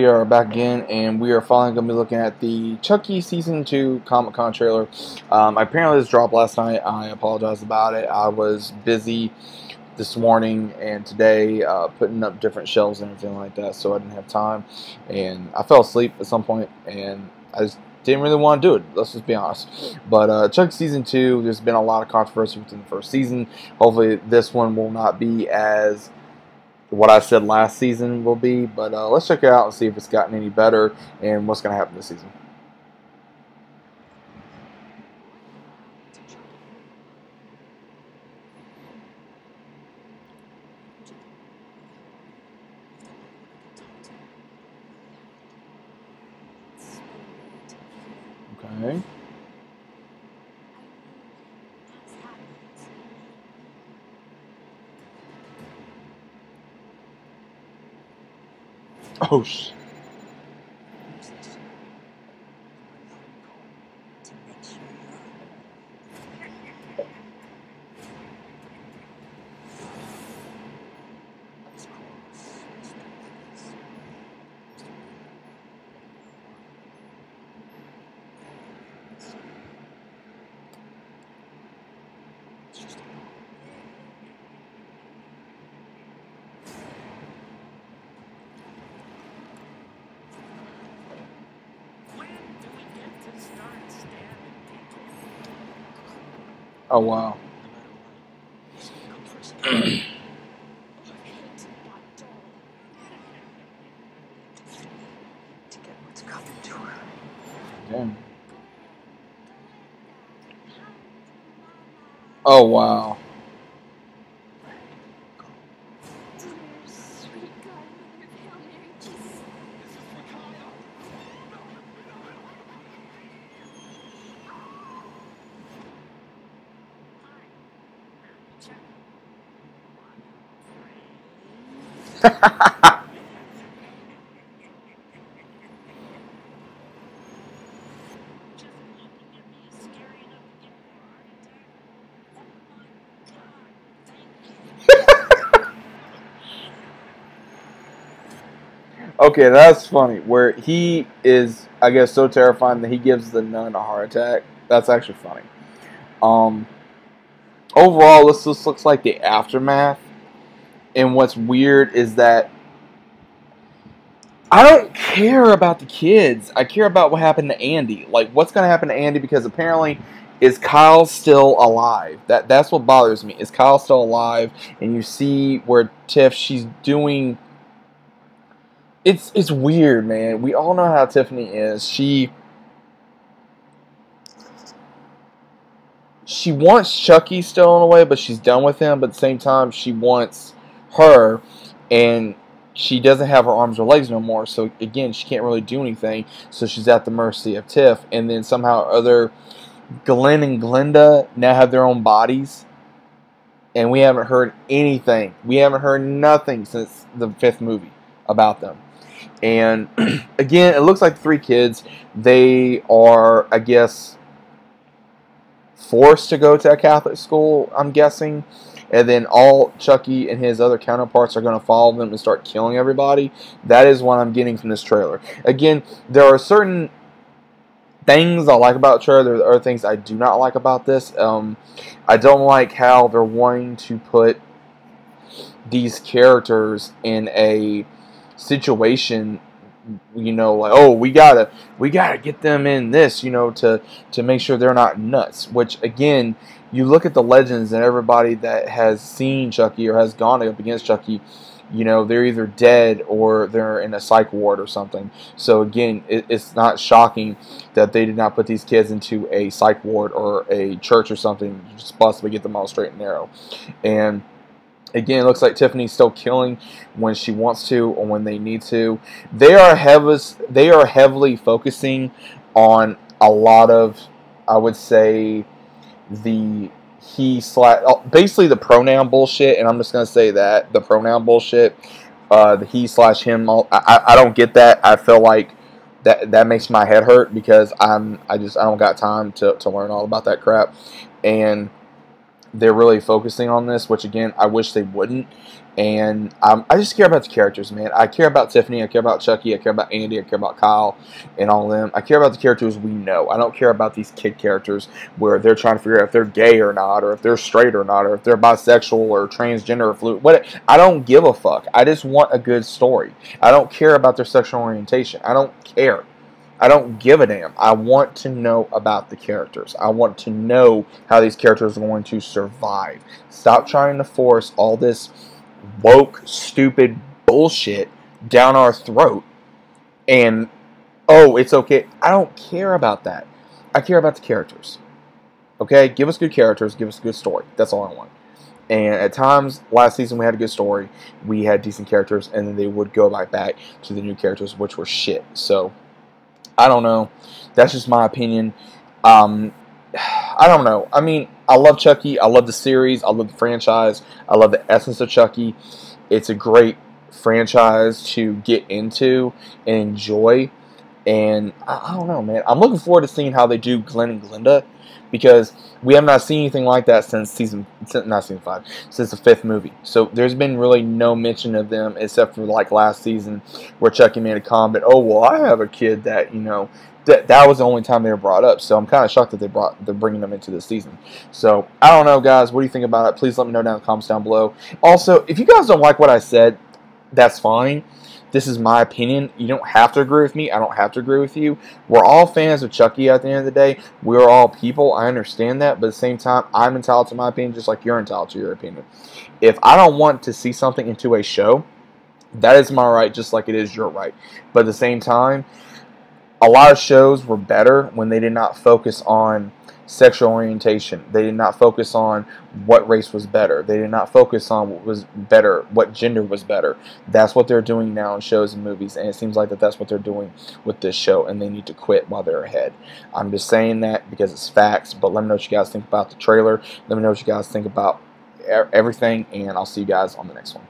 We are back again, and we are finally going to be looking at the Chucky Season 2 Comic Con trailer. Um, apparently, this dropped last night. I apologize about it. I was busy this morning and today uh, putting up different shelves and everything like that, so I didn't have time. And I fell asleep at some point, and I just didn't really want to do it. Let's just be honest. But uh, Chucky Season 2, there's been a lot of controversy within the first season. Hopefully, this one will not be as what I said last season will be. But uh, let's check it out and see if it's gotten any better and what's going to happen this season. Okay. Oh, sh Oh, wow. Damn. Oh, wow. okay, that's funny. Where he is, I guess, so terrifying that he gives the nun a heart attack. That's actually funny. Um, overall, this just looks like the aftermath. And what's weird is that I don't care about the kids. I care about what happened to Andy. Like, what's going to happen to Andy? Because apparently, is Kyle still alive? That that's what bothers me. Is Kyle still alive? And you see where Tiff, she's doing. It's it's weird, man. We all know how Tiffany is. She she wants Chucky still in a way, but she's done with him. But at the same time, she wants her, and she doesn't have her arms or legs no more. So again, she can't really do anything. So she's at the mercy of Tiff. And then somehow other Glenn and Glenda now have their own bodies. And we haven't heard anything. We haven't heard nothing since the fifth movie about them. And again, it looks like three kids. They are, I guess, forced to go to a Catholic school, I'm guessing and then all Chucky and his other counterparts are going to follow them and start killing everybody. That is what I'm getting from this trailer. Again, there are certain things I like about the trailer. There are things I do not like about this. Um, I don't like how they're wanting to put these characters in a situation you know like oh we gotta we gotta get them in this you know to to make sure they're not nuts which again you look at the legends and everybody that has seen Chucky or has gone up against Chucky, you know, they're either dead or they're in a psych ward or something. So again, it, it's not shocking that they did not put these kids into a psych ward or a church or something, just possibly get them all straight and narrow. And again, it looks like Tiffany's still killing when she wants to or when they need to. They are heavily, they are heavily focusing on a lot of, I would say, the he slash oh, basically the pronoun bullshit, and I'm just gonna say that the pronoun bullshit, uh, the he slash him. I, I don't get that. I feel like that that makes my head hurt because I'm I just I don't got time to to learn all about that crap, and they're really focusing on this, which again I wish they wouldn't. and um, I just care about the characters, man. I care about Tiffany, I care about Chucky, I care about Andy, I care about Kyle, and all of them. I care about the characters we know. I don't care about these kid characters where they're trying to figure out if they're gay or not, or if they're straight or not, or if they're bisexual or transgender or fluid. What I don't give a fuck. I just want a good story. I don't care about their sexual orientation. I don't care. I don't give a damn. I want to know about the characters. I want to know how these characters are going to survive. Stop trying to force all this woke, stupid bullshit down our throat and, oh, it's okay. I don't care about that. I care about the characters. Okay? Give us good characters, give us a good story. That's all I want. And at times, last season we had a good story, we had decent characters, and then they would go back back to the new characters, which were shit. So, I don't know. That's just my opinion. Um, I don't know. I mean, I love Chucky. I love the series. I love the franchise. I love the essence of Chucky. It's a great franchise to get into and enjoy. And I, I don't know, man. I'm looking forward to seeing how they do Glenn and Glenda because we have not seen anything like that since season, not season five, since the fifth movie. So there's been really no mention of them except for like last season where Chucky made a comment, "Oh well, I have a kid that you know that that was the only time they were brought up. So I'm kind of shocked that they brought they're bringing them into this season. So I don't know, guys. What do you think about it? Please let me know down in the comments down below. Also, if you guys don't like what I said, that's fine. This is my opinion. You don't have to agree with me. I don't have to agree with you. We're all fans of Chucky at the end of the day. We're all people. I understand that. But at the same time, I'm entitled to my opinion just like you're entitled to your opinion. If I don't want to see something into a show, that is my right just like it is your right. But at the same time, a lot of shows were better when they did not focus on sexual orientation. They did not focus on what race was better. They did not focus on what was better, what gender was better. That's what they're doing now in shows and movies, and it seems like that that's what they're doing with this show, and they need to quit while they're ahead. I'm just saying that because it's facts, but let me know what you guys think about the trailer. Let me know what you guys think about everything, and I'll see you guys on the next one.